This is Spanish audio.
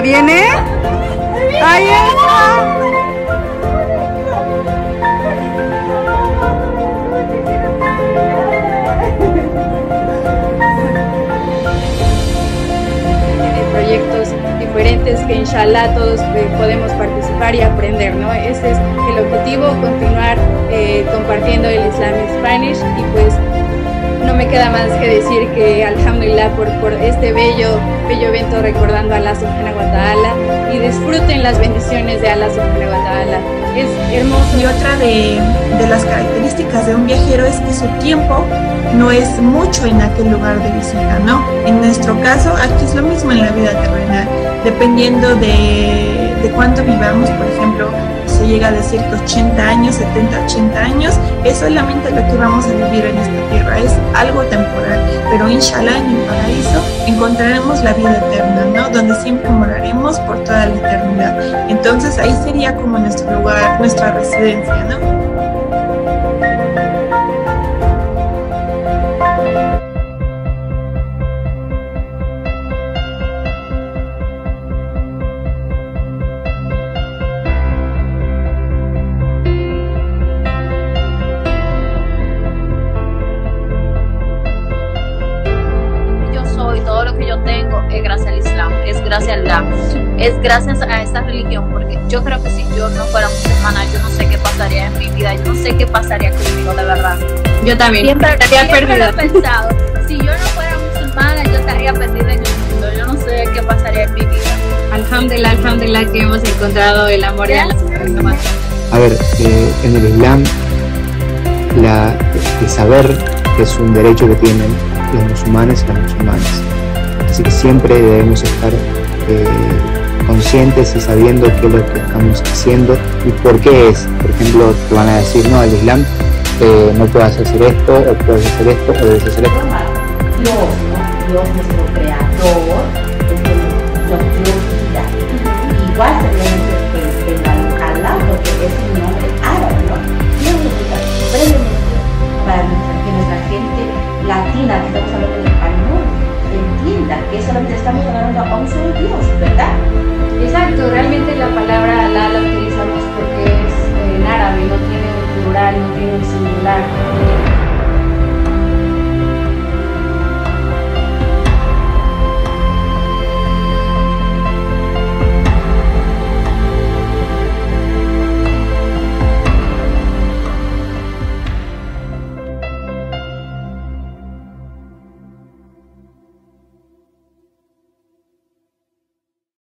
¿Ya viene? ¡Ahí está! proyectos diferentes que inshallah todos eh, podemos participar y aprender, ¿no? Ese es el objetivo, continuar eh, compartiendo el Islam en Spanish y pues no me queda más que decir que alhamdulillah por, por este bello, bello evento recordando a Allah subhanahu wa ta'ala y disfruten las bendiciones de Allah subhanahu wa ta'ala. Es hermoso. Y otra de, de las características de un viajero es que su tiempo no es mucho en aquel lugar de visita, ¿no? En nuestro caso, aquí es lo mismo en la vida terrenal, dependiendo de, de cuánto vivamos, por ejemplo, se llega a decir que 80 años, 70, 80 años, es solamente lo que vamos a vivir en esta tierra, es algo temporal, pero inshallah en el paraíso encontraremos la vida eterna, ¿no? Donde siempre moraremos por toda la eternidad. Entonces ahí sería como nuestro lugar, nuestra residencia, ¿no? Es gracias a esta religión, porque yo creo que si yo no fuera musulmana, yo no sé qué pasaría en mi vida, yo no sé qué pasaría conmigo, de verdad. Yo también siempre, estaría perdida. pensado, si yo no fuera musulmana, yo estaría perdida en el mundo, yo no sé qué pasaría en mi vida. Alhamdulillah, alhamdulillah que hemos encontrado el amor y la A ver, eh, en el Islam, la, el saber es un derecho que tienen los musulmanes y las musulmanas. Que siempre debemos estar eh, conscientes y sabiendo qué es lo que estamos haciendo y por qué es. Por ejemplo, te van a decir, no, el Islam eh, no puedes hacer esto, o puedes hacer esto, o debes hacer esto. Dios, ¿no? Dios nuestro creador, que vida. Igual tenemos que Allah, porque es entienda que solamente estamos hablando a un solo Dios, ¿verdad? Exacto, realmente la palabra Alá la